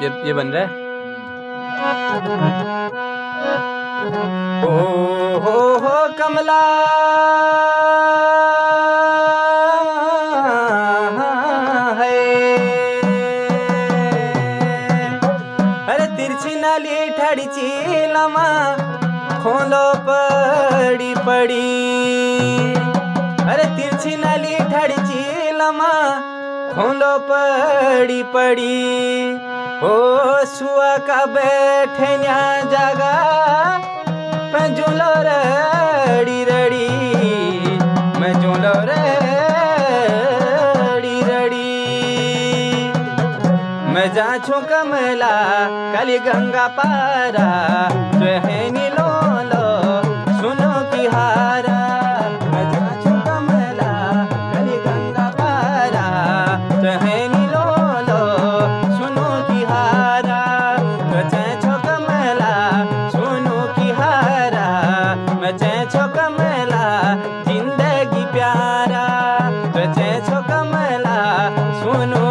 ये ये बन रहा है? ओ हो हो। कमला अरे तिरछी नाली ठाडीची लमा, खोलो पडी पडी। अरे तिरछी नाली ठाडीची लमा, खोलो पडी पडी। ओ सुआ का बैठन्या जागा, पंजुलो रडी रडी मैं जुलो रडी रडी मैं जाछू कमला, काली गंगा पारा सुनो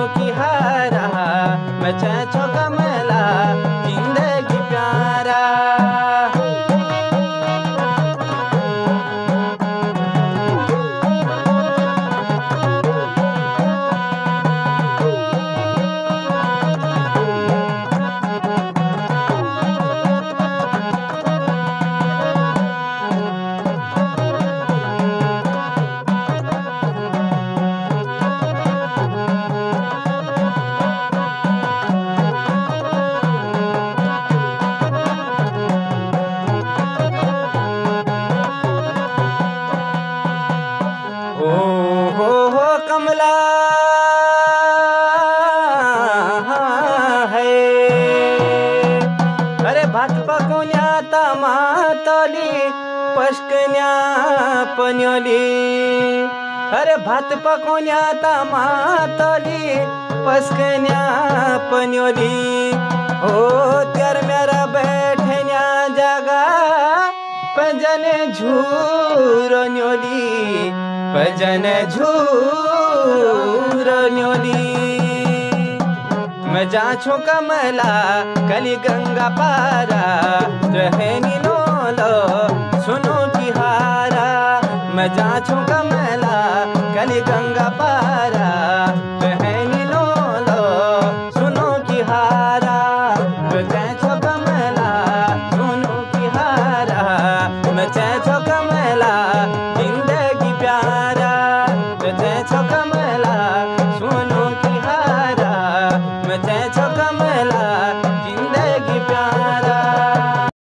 तमातली पशकन्या पन्योली। अरे भात पकवण्या तमातली पसकन्या पन्योली। ओ, त्यार मेरा बैठन्या जागा, पजन झूरन्योली भजन झूरन्योली। मैं जाछो कमला, कली गंगा पारा, रहनी लो मैं